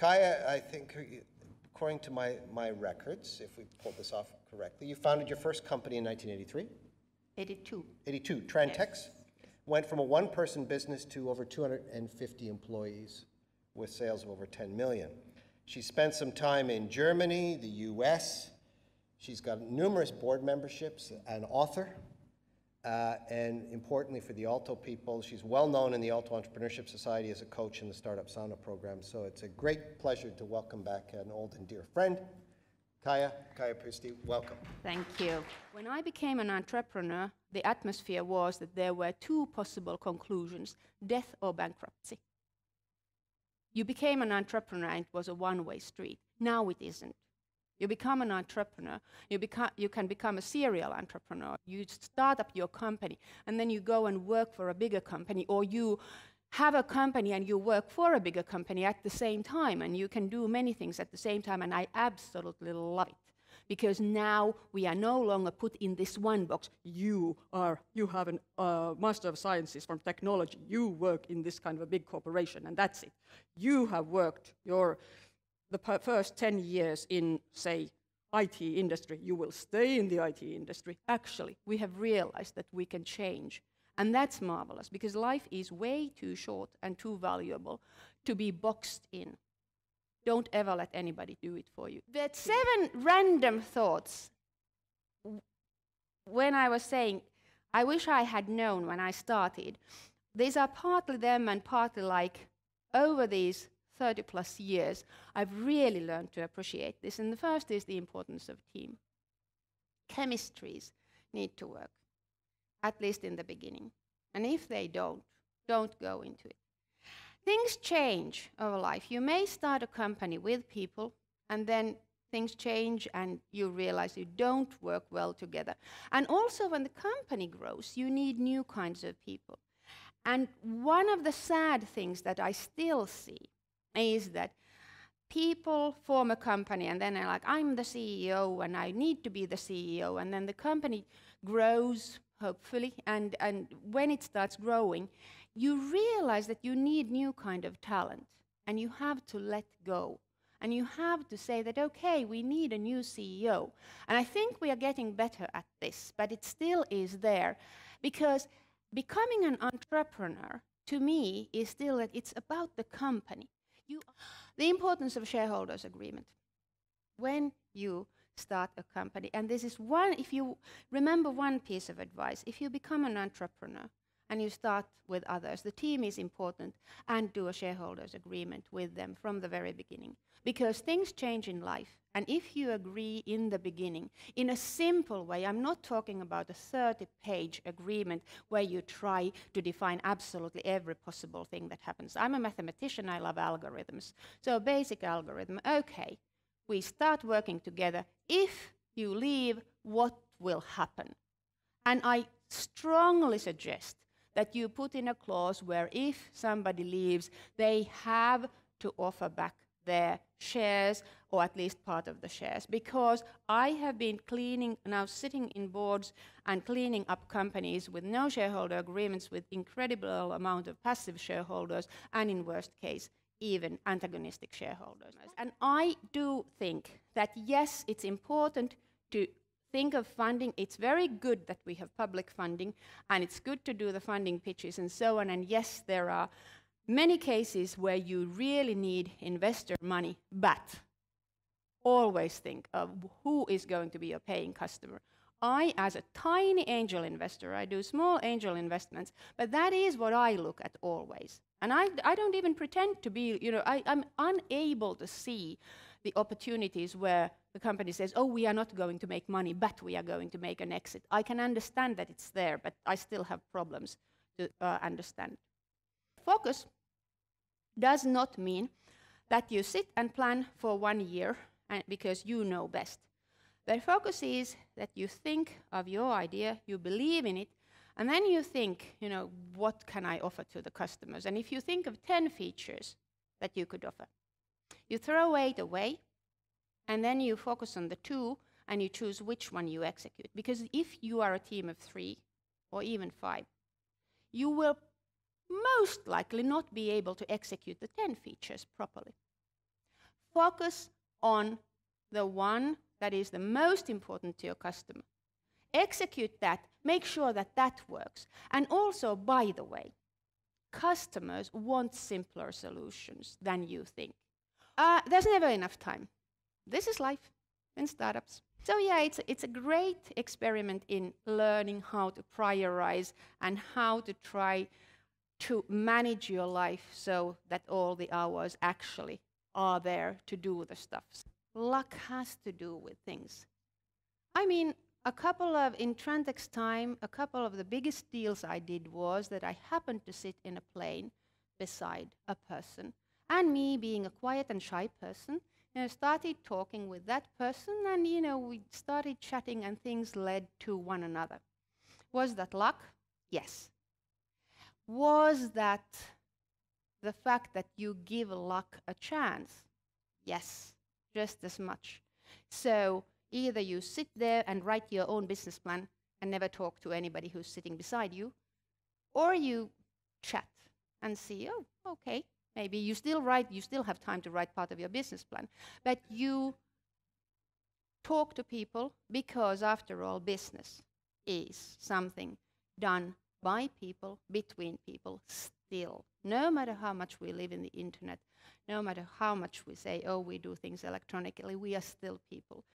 Kaija, I think, according to my, my records, if we pulled this off correctly, you founded your first company in 1983? 82. 82, Trantex? Went from a one-person business to over 250 employees with sales of over 10 million. She spent some time in Germany, the US. She's got numerous board memberships, an author, uh, and importantly for the Aalto people, she's well known in the Aalto Entrepreneurship Society as a coach in the Startup Sauna program. So it's a great pleasure to welcome back an old and dear friend, Kaija. Kaija Pöysti, welcome. Thank you. When I became an entrepreneur, the atmosphere was that there were two possible conclusions death or bankruptcy. You became an entrepreneur and it was a one way street. Now it isn't. You become an entrepreneur. You, become, you can become a serial entrepreneur. You start up your company, and then you go and work for a bigger company, or you have a company and you work for a bigger company at the same time, and you can do many things at the same time, and I absolutely love it. Because now we are no longer put in this one box. You are, you have a uh, Master of Sciences from technology. You work in this kind of a big corporation, and that's it. You have worked your the first 10 years in, say, IT industry, you will stay in the IT industry. Actually, we have realized that we can change. And that's marvelous because life is way too short and too valuable to be boxed in. Don't ever let anybody do it for you. That seven random thoughts when I was saying, I wish I had known when I started. These are partly them and partly like over these 30 plus years, I've really learned to appreciate this. And the first is the importance of team. Chemistries need to work, at least in the beginning. And if they don't, don't go into it. Things change over life. You may start a company with people, and then things change and you realize you don't work well together. And also, when the company grows, you need new kinds of people. And one of the sad things that I still see is that people form a company and then they're like, I'm the CEO and I need to be the CEO. And then the company grows, hopefully, and, and when it starts growing, you realize that you need new kind of talent and you have to let go. And you have to say that, okay, we need a new CEO. And I think we are getting better at this, but it still is there. Because becoming an entrepreneur, to me, is still that it's about the company. You, the importance of shareholders agreement. When you start a company, and this is one, if you remember one piece of advice, if you become an entrepreneur and you start with others, the team is important, and do a shareholders agreement with them from the very beginning. Because things change in life, and if you agree in the beginning, in a simple way, I'm not talking about a 30 page agreement where you try to define absolutely every possible thing that happens. I'm a mathematician, I love algorithms. So, a basic algorithm okay, we start working together. If you leave, what will happen? And I strongly suggest that you put in a clause where if somebody leaves, they have to offer back their shares or at least part of the shares. Because I have been cleaning now sitting in boards and cleaning up companies with no shareholder agreements with incredible amount of passive shareholders and in worst case even antagonistic shareholders. And I do think that yes it's important to think of funding. It's very good that we have public funding and it's good to do the funding pitches and so on. And yes there are many cases where you really need investor money, but always think of who is going to be a paying customer. I, as a tiny angel investor, I do small angel investments, but that is what I look at always. And I, I don't even pretend to be, you know, I, I'm unable to see the opportunities where the company says, oh, we are not going to make money, but we are going to make an exit. I can understand that it's there, but I still have problems to uh, understand. Focus does not mean that you sit and plan for one year and because you know best. The focus is that you think of your idea, you believe in it, and then you think, you know, what can I offer to the customers? And if you think of 10 features that you could offer, you throw eight away, and then you focus on the two, and you choose which one you execute. Because if you are a team of three or even five, you will most likely not be able to execute the 10 features properly. Focus on the one that is the most important to your customer. Execute that, make sure that that works. And also, by the way, customers want simpler solutions than you think. Uh, there's never enough time. This is life in startups. So yeah, it's, it's a great experiment in learning how to prioritize and how to try to manage your life so that all the hours actually are there to do the stuff. Luck has to do with things. I mean, a couple of, in Trantex time, a couple of the biggest deals I did was that I happened to sit in a plane beside a person. And me, being a quiet and shy person, you know, started talking with that person, and you know, we started chatting, and things led to one another. Was that luck? Yes. Was that the fact that you give luck a chance? Yes, just as much. So either you sit there and write your own business plan and never talk to anybody who's sitting beside you, or you chat and see, oh, okay, maybe you still write, you still have time to write part of your business plan, but you talk to people because, after all, business is something done by people, between people, still. No matter how much we live in the internet, no matter how much we say, oh, we do things electronically, we are still people.